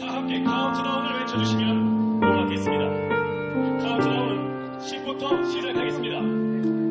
다 함께 카운트다운을 외쳐주시면 고맙겠습니다. 카운트다운 10부터 시작하겠습니다.